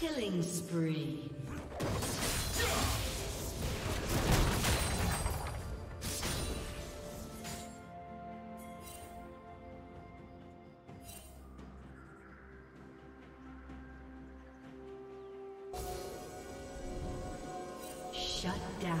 Killing spree. Down.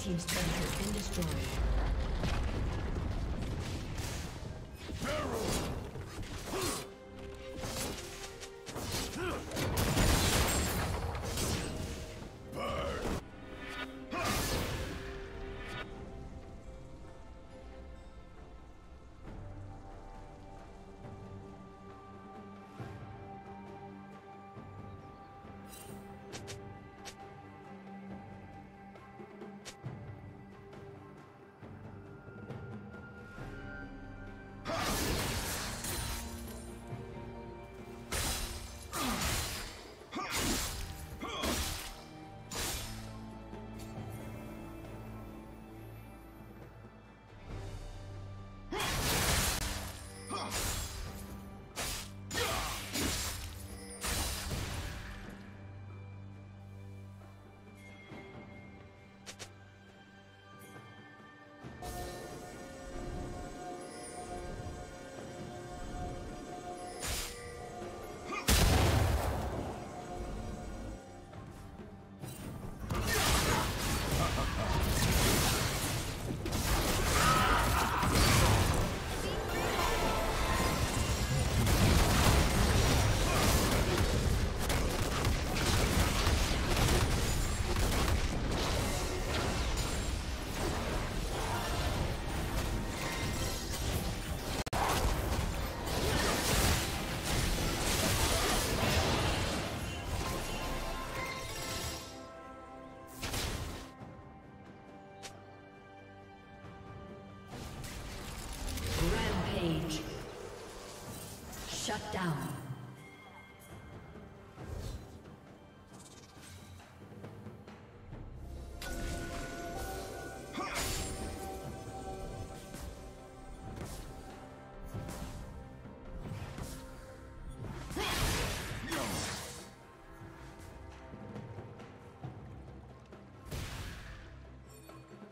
Team's turret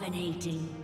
Dominating.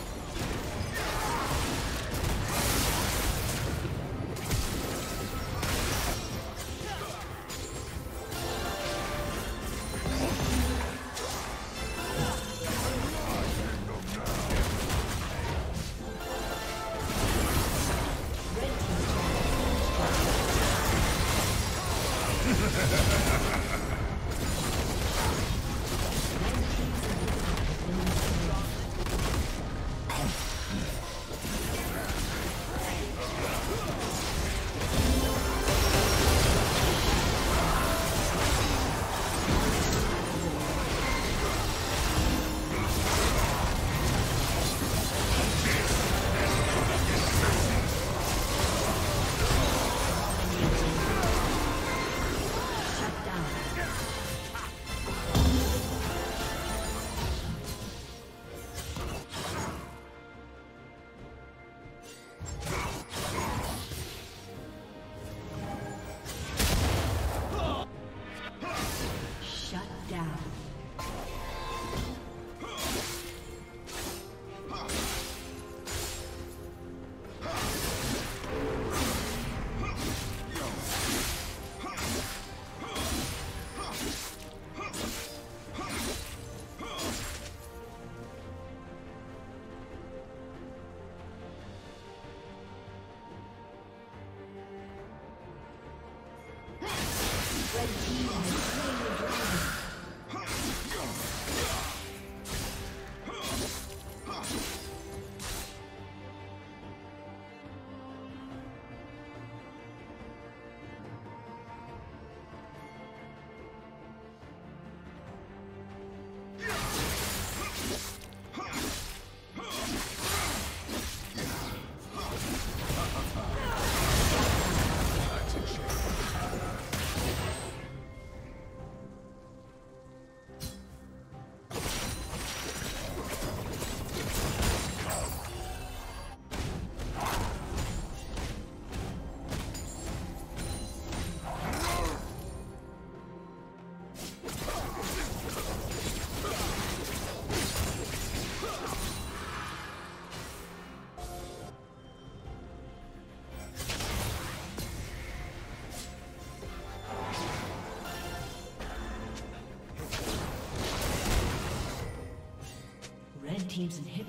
Team's inhibitor